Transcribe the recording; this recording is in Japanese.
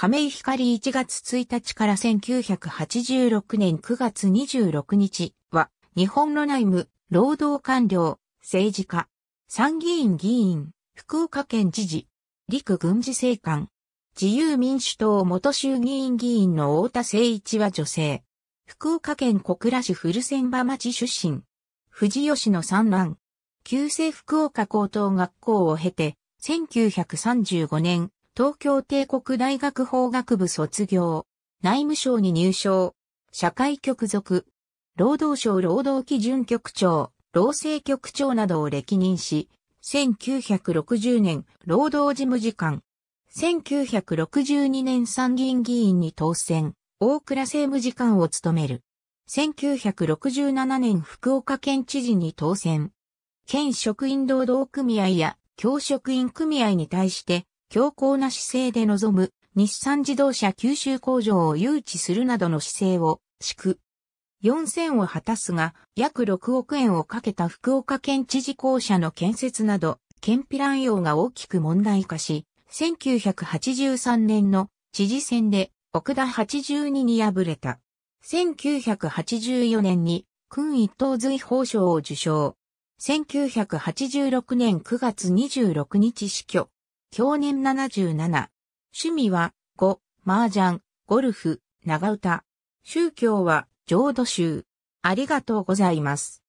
亀井光1月1日から1986年9月26日は、日本の内務、労働官僚、政治家、参議院議員、福岡県知事、陸軍事政官、自由民主党元衆議院議員の太田誠一は女性。福岡県小倉市古千場町出身。藤吉の三男。旧制福岡高等学校を経て、1935年、東京帝国大学法学部卒業。内務省に入省。社会局属。労働省労働基準局長、労政局長などを歴任し、1960年、労働事務次官。1962年参議院議員に当選、大倉政務次官を務める。1967年福岡県知事に当選。県職員労働組合や教職員組合に対して強硬な姿勢で臨む日産自動車九州工場を誘致するなどの姿勢を敷く。4選を果たすが、約6億円をかけた福岡県知事校舎の建設など、県ピラン用が大きく問題化し、1983年の知事選で奥田82に敗れた。1984年に君一等随法賞を受賞。1986年9月26日死去。去年77。趣味は、語、麻雀、ゴルフ、長唄。宗教は、浄土宗。ありがとうございます。